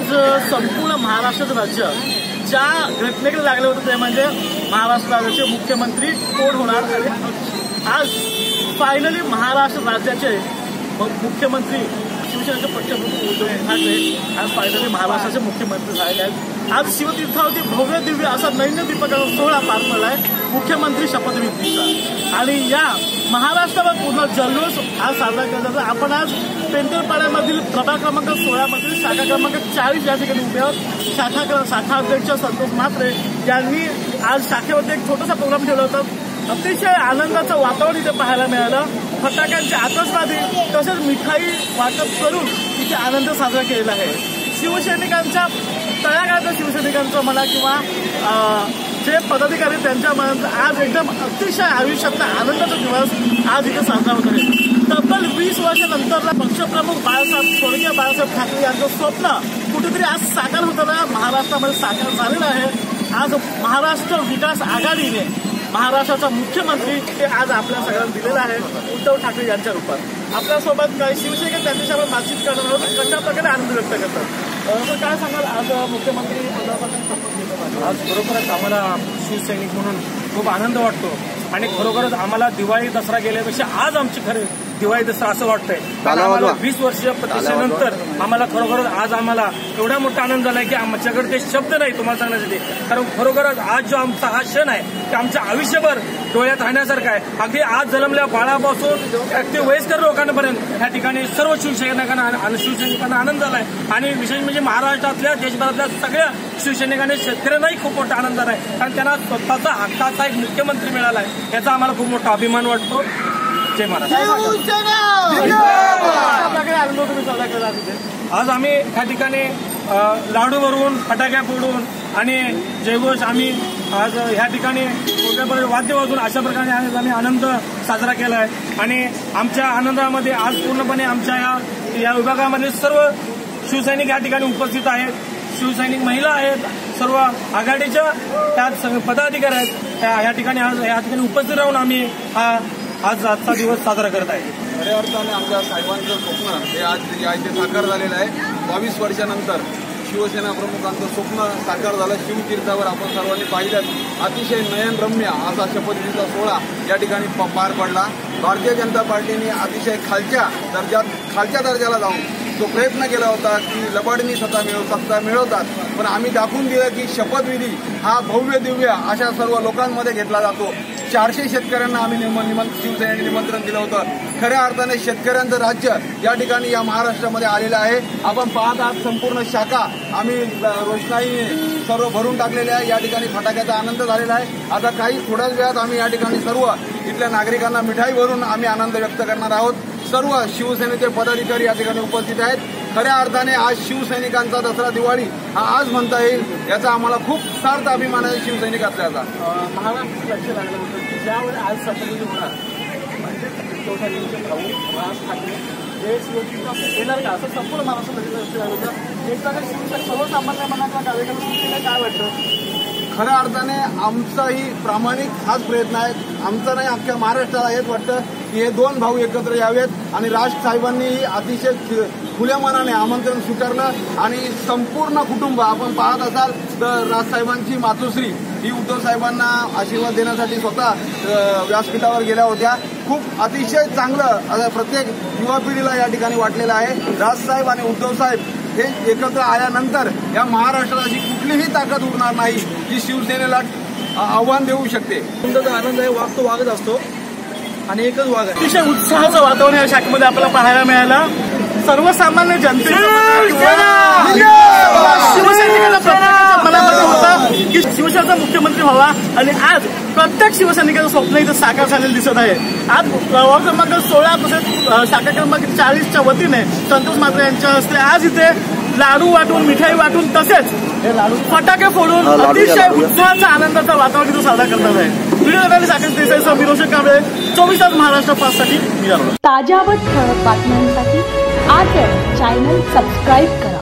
संपूर्ण महाराष्ट्राचं राज्य ज्या घटनेकडे लागलं होतं ते म्हणजे महाराष्ट्र राज्याचे मुख्यमंत्री कोण होणार? आणि आज फायनली महाराष्ट्र राज्याचे मुख्यमंत्री शिवसेनेचे पक्षप्रमुख उद्धव ठाकरे आज फायनली महाराष्ट्राचे मुख्यमंत्री झालेले आहेत. आज शिवतीर्थावरती भव्य दिव्य असा नैन्य दीपकाचा सोहळा पार आहे मुख्यमंत्री शपथविधीचा आणि या महाराष्ट्रावर पूर्ण जल्लोष आज साजरा केला जातो. आपण आज पेंटरपाड्यामधील प्रभाग क्रमांक सोळामधील शाखा क्रमांक चाळीस या ठिकाणी उभे आहोत. शाखा शाखा अध्यक्ष संतोष म्हात्रे यांनी आज शाखेवरती एक छोटासा प्रोग्राम ठेवला होता. अतिशय आनंदाचं वातावरण इथे पाहायला मिळालं. फटाक्यांची आतषबाजी तसेच मिठाई वाटप करून इथे आनंद साजरा केलेला आहे. शिवसैनिकांच्या तळागाळाच्या शिवसैनिकांचं म्हणा किंवा जे पदाधिकारी त्यांच्या मनात आज एकदम अतिशय आयुष्यातला आनंदाचा दिवस आज इथे साजरा होत आहे. तब्बल वीस वर्षानंतरला पक्षप्रमुख बाळासाहेब स्वर्गीय बाळासाहेब ठाकरे यांचं स्वप्न कुठेतरी आज साकार होताना महाराष्ट्रामध्ये साकार झालेलं आहे. आज महाराष्ट्र विकास आघाडीने महाराष्ट्राचा मुख्यमंत्री हे आज आपल्या सगळ्यांना दिलेला आहे उद्धव ठाकरे यांच्या रूपात. आपल्यासोबत काही शिवसैनिक त्यांच्याशी आपण बातचीत करणार आहोत. कशा प्रकारे आनंद व्यक्त करतात? तर काय सांगाल? आज मुख्यमंत्री आज खरोखरच आम्हाला शिवसैनिक म्हणून खूप आनंद वाटतो. आणि खरोखरच आम्हाला दिवाळी दसरा गेल्यापेक्षा आज आमची खरे दिवाळी दसरा असं वाटतंय. कारण आम्हाला वीस वर्ष प्रतीक्षेनंतर आम्हाला खरोखरच आज आम्हाला एवढा मोठा आनंद झालाय की आमच्याकडे ते शब्द नाही तुम्हाला सांगण्यासाठी. कारण खरोखरच आज जो आमचा हा क्षण आहे ते आमच्या आयुष्यभर डोळ्यात राहण्यासारखा आहे. अगदी आज जन्मल्या बाळापासून अगदी वयस्कर लोकांपर्यंत या ठिकाणी सर्व शिवसैनिकांना आणि शिवसैनिकांना आनंद झालाय. आणि विशेष म्हणजे महाराष्ट्रातल्या देशभरातल्या सगळ्या शिवसैनिकांनी शेतकऱ्यांनाही खूप मोठा आनंद झालाय. कारण त्यांना स्वतःचा हक्काचा एक मुख्यमंत्री मिळाला आहे याचा आम्हाला खूप मोठा अभिमान वाटतो. जय आज आम्ही या ठिकाणी लाडू भरवून फटाक्या फोडून आणि जयघोष आम्ही आज ह्या ठिकाणी वाद्य वाजवून अशा प्रकारे आज आम्ही आनंद साजरा केला आहे आणि आमच्या आनंदामध्ये आज पूर्णपणे आमच्या या या विभागामध्ये सर्व शिवसैनिक या ठिकाणी उपस्थित आहेत. शिवसैनिक महिला आहेत सर्व आघाडीच्या त्यात सगळे पदाधिकारी आहेत. त्या या ठिकाणी आज या ठिकाणी उपस्थित राहून आम्ही हा आज आजचा दिवस साजरा करत आहे. खऱ्या अर्थाने आमच्या साहेबांचं स्वप्न हे आज या इथे साकार झालेलं आहे. बावीस वर्षानंतर शिवसेना प्रमुखांचं स्वप्न साकार झालं. शिवतीर्थावर आपण सर्वांनी पाहिलं. अतिशय नयनरम्य असा शपथविधीचा सोहळा या ठिकाणी प- पार पडला. भारतीय जनता पार्टीने अतिशय खालच्या दर्जात खालच्या दर्जाला जाऊन जो प्रयत्न केला होता की लबाडणी सत्ता मिळव सत्ता मिळवतात. पण आम्ही दाखवून दिलं की शपथविधी हा भव्य दिव्य अशा सर्व लोकांमध्ये घेतला जातो. चारशे शेतकऱ्यांना आम्ही निम निमंत्रण शिवसेनेने निमंत्रण दिलं होतं. खऱ्या अर्थाने शेतकऱ्यांचं राज्य या ठिकाणी या महाराष्ट्रामध्ये आलेलं आहे. आपण पाहत आहात संपूर्ण शाखा. आम्ही रोषणाई सर्व भरून टाकलेल्या आहे. या ठिकाणी फटाक्याचा आनंद झालेला आहे. आता काही थोड्याच वेळात आम्ही या ठिकाणी सर्व इथल्या नागरिकांना मिठाई भरून आम्ही आनंद व्यक्त करणार आहोत. सर्व शिवसेनेचे पदाधिकारी या ठिकाणी उपस्थित आहेत. खऱ्या अर्थाने आज शिवसैनिकांचा दसरा दिवाळी हा आज म्हणता येईल याचा आम्हाला खूप सार्थ अभिमान आहे शिवसैनिक असल्याचा. महाराष्ट्र लक्ष लागलं होतं की ज्यावेळी आज होणार म्हणजे उद्धव ठाकरेंचे भाऊ राज ठाकरे हे शिवसेना येणार का असं संपूर्ण महाराष्ट्र लक्ष लागलं होतं. एक प्रकारे शिवसेना सर्वसामान्य मनातला कार्यक्रम शिवसेना काय वाटतं? खऱ्या अर्थाने आमचाही प्रामाणिक हाच प्रयत्न आहे. आमचा नाही अख्ख्या महाराष्ट्राला हेच वाटतं की हे दोन भाऊ एकत्र यावेत आणि राज साहेबांनीही अतिशय खुल्या मनाने आमंत्रण स्वीकारलं आणि संपूर्ण कुटुंब आपण पाहत असाल तर राजसाहेबांची मातोश्री ही उद्धव साहेबांना आशीर्वाद देण्यासाठी स्वतः व्यासपीठावर गेल्या होत्या. खूप अतिशय चांगलं प्रत्येक युवा पिढीला या ठिकाणी वाटलेलं आहे. राजसाहेब आणि उद्धव साहेब हे एकत्र आल्यानंतर या महाराष्ट्रात अशी कुठलीही ताकद उरणार नाही जी शिवसेनेला आव्हान देऊ शकते. आनंद आहे वागतो वागत असतो. आणि एकच वाघ आहे. अतिशय उत्साहाचं वातावरण या शाखेमध्ये आपल्याला पाहायला मिळालं सर्वसामान्य जनतेचं की शिवसेनेचा मुख्यमंत्री व्हावा आणि आज प्रत्येक शिवसैनिकाचं स्वप्न इथं साकार झालेलं दिसत आहे. आज प्रवाह क्रमांक सोळा तसेच शाखा क्रमांक चाळीसच्या वतीने संतोष मात्रे यांच्या हस्ते आज इथे लाडू वाटून मिठाई वाटून तसेच लाडू फटाके फोडून अतिशय उत्साहाचा आनंदाचा वातावरण इथं साजरा करतात आहे. Video journal Roshan Kamble. चोवीस तास महाराष्ट्र पाचसाठी मी ताज्या व ठळक बातम्यांसाठी आज चॅनल सबस्क्राईब करा.